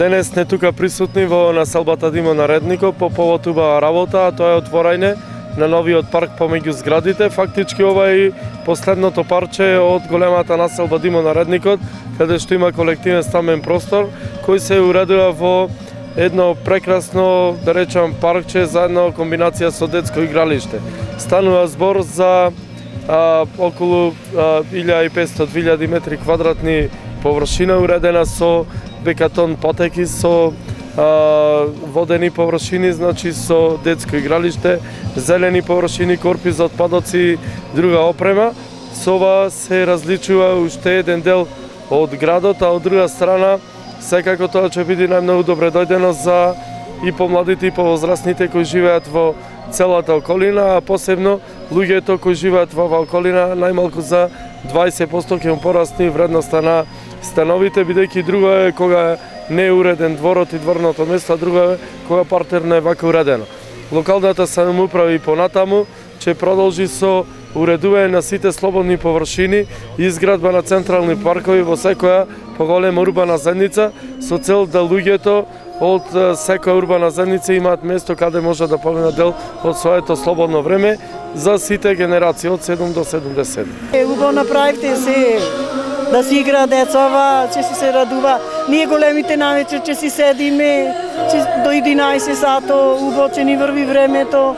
денес не тука присутни во населбата Димо Нареднико по повод убава работа, а тоа е отворање на новиот парк помеѓу зградите. Фактички ова е последното парче од големата населба Димо Наредникот, каде што има колективен стамен простор, кој се уредува во едно прекрасно, да речам, паркче за една комбинација со детско игралиште. Станува збор за а, околу 1500-2000 метри квадратни површина уредена со бекатон патеки со а, водени површини, значи со детско игралиште, зелени површини, корпи за отпадоци друга опрема. Со ова се различува уште еден дел од градот, а од друга страна секако тоа ќе биде најмногу добре дојдено за и помладите и повозрастните кои живеат во целата околина, а посебно луѓето кои живеат во околина најмалку за 20% ќе му порасни вредноста на становите, бидејќи друго е кога не е уреден дворот и дворното место, а друго е кога партерно е вака уредено. Локалната самоуправа и понатаму ќе продолжи со уредување на сите слободни површини и изградба на централни паркови во секоја поголема урбана заедница со цел да луѓето од секоја урбана заедница имаат место каде може да поминат дел од своето слободно време за сите генерации од 7 до 70. Е, убаво направивте се да си игра децава, че си се радува. Ние големите навечер че си седиме, че до 11 сато, убаво че ни врви времето.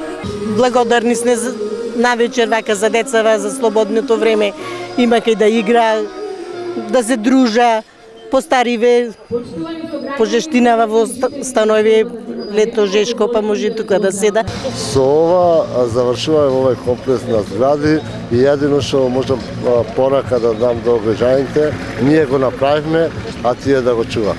Благодарни сме навечер вака за децава, за слободното време. Има кај да игра, да се дружа, постариве, пожештинава во станови лето жешко, па може тука да седа. Со ова завршуваме овој комплекс на згради и едино што можам порака да дам до граѓаните, ние го направивме, а тие да го чува.